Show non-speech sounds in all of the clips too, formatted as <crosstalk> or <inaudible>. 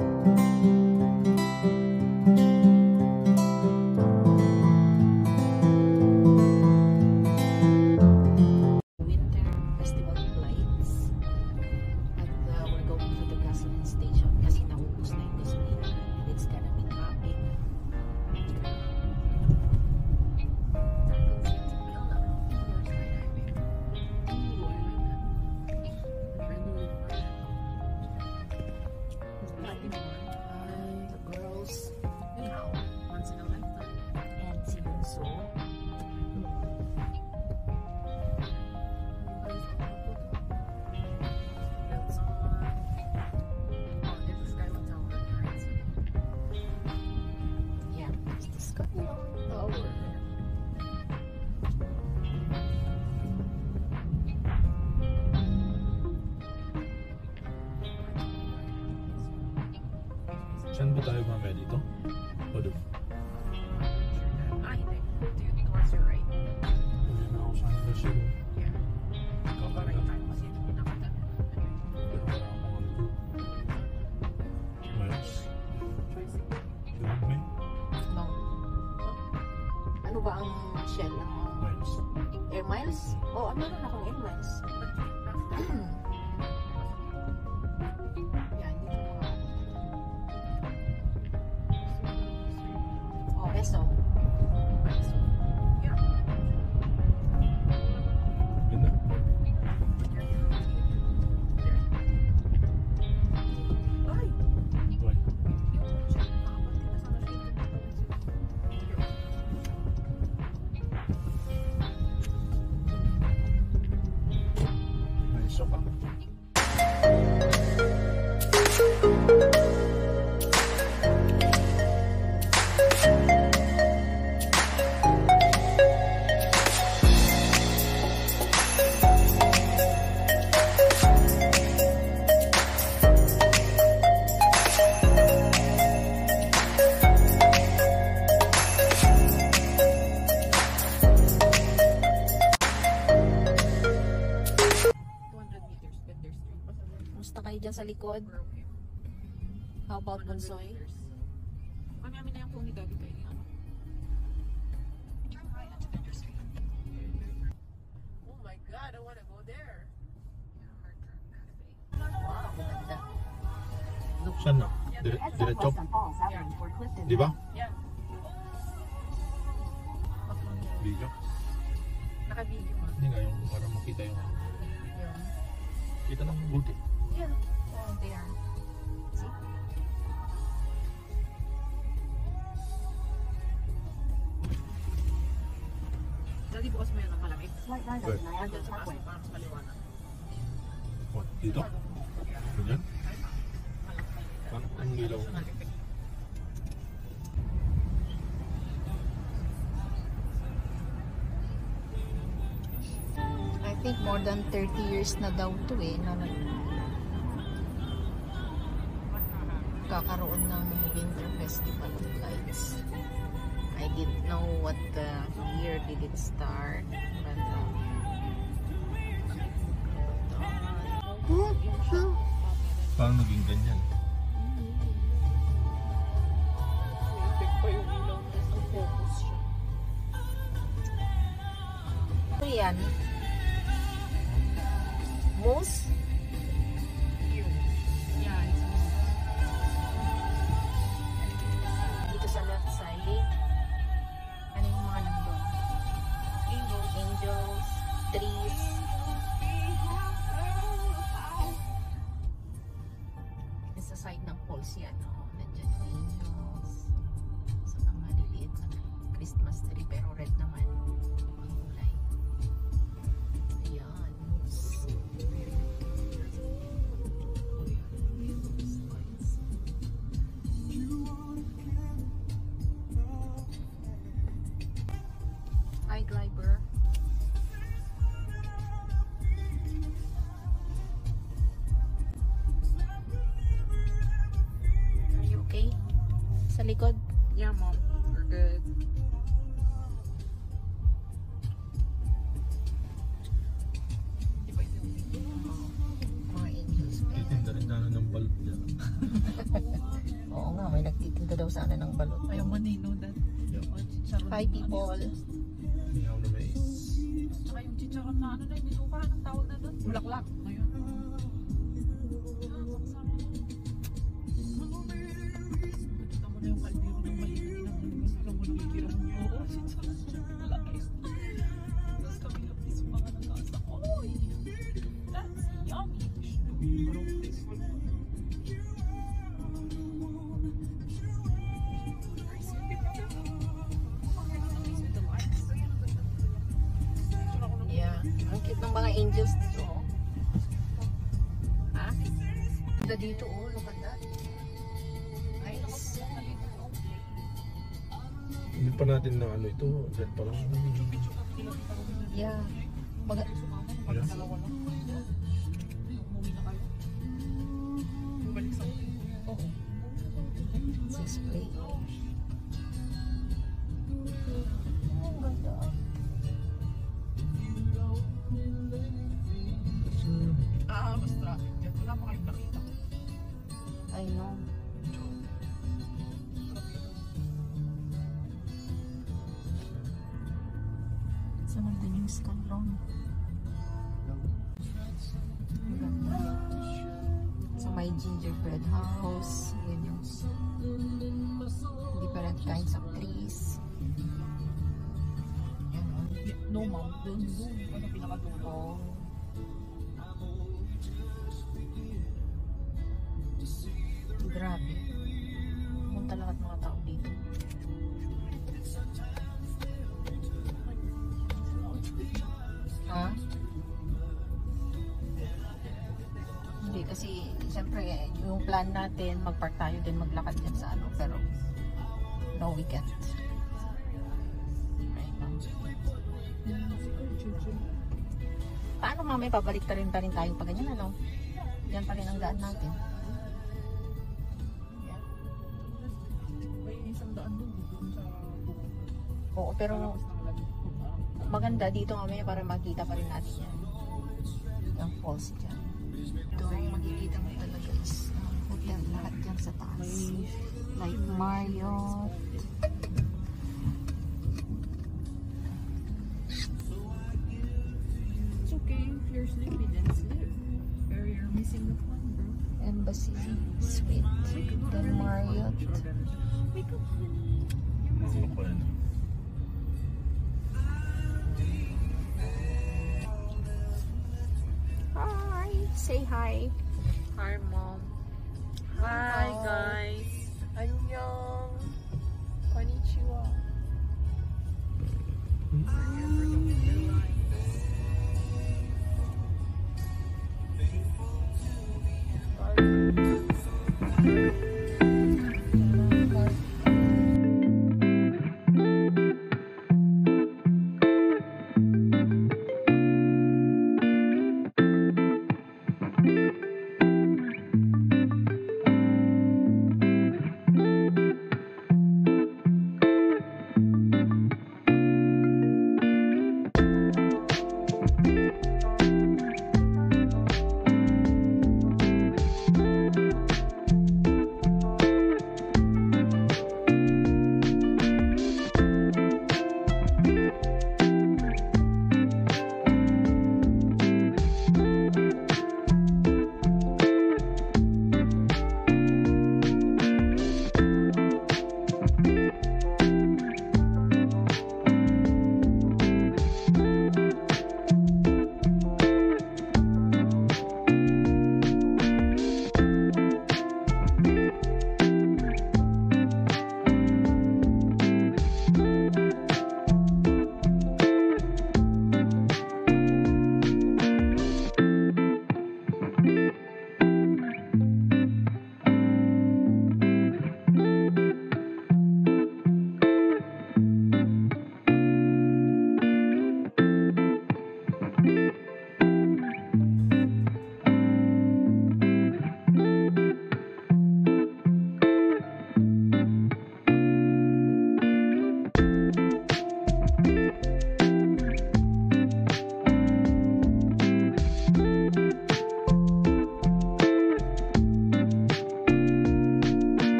Winter So. Meron akong Air likod? How about Bunsoy? Kami amin na yung phone ni Daddy kayo. Ano? Oh my God, I wanna go there. Wow, ganda. Saan na? Dire diretso? Di ba? Yeah. Video. Naka-video mo. Hindi nga yung para makita yung kita ng buti. Yeah. Oh, there. See? Daddy, bukas mo yun ang malamig. Slight Good. at Niagara Parkway. para mas maliwanag. What? Dito? Ganyan? Parang ang ilaw. I think more than 30 years na daw to eh. Na nag kakaroon ng Winter Festival of Lights. I didn't know what the year did it start. But, uh, Parang naging ganyan. Effect pa Sa likod? Yeah, mom. We're good. Di ba ito yung Mga angels pa yan. Titinda rin na ng bulb dyan. <laughs> Maganda daw sana ng balot. Ayaw manino that. Yep. Oh, chicharon. Hi people. Ihaw na mais. Tsaka yung chicharon na ano na, yung bituka, anong tawag na doon? Bulaklak. Ayun. Pa natin na ano ito. Dahil pa lang. Yeah. Mag Yeah. oh. Says may gingerbread house. Yan yung different kinds of trees. Yan oh. No, ma'am. Doon, doon. Sa pinakadulo. Oh. Grabe. Punta lahat mga plan natin magpark tayo din maglakad dyan sa ano pero no we can't. Right now. Paano mamaya pabalik ta rin pa rin tayo pag ganyan ano? Yan pa rin ang daan natin. Oo, pero maganda dito mamaya para makita pa rin natin yan. Yung falls dyan. Dyan sa taas. Like Marriott. It's okay if you're sleepy, then sleep. Pero you're missing the fun, bro. Embassy Suite. Then Marriott. Wake up, honey. Ano ko yan? Hi! Say hi. Hi,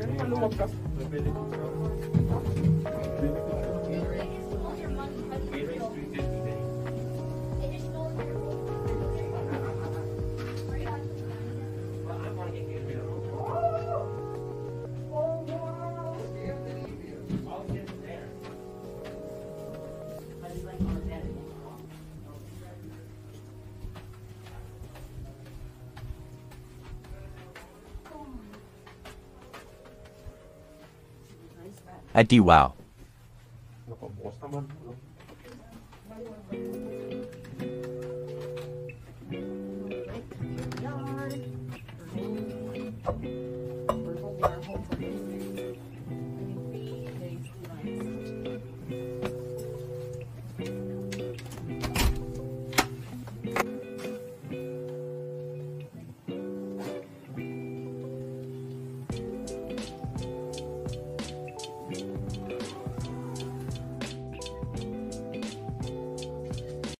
Thank you. at DWOW.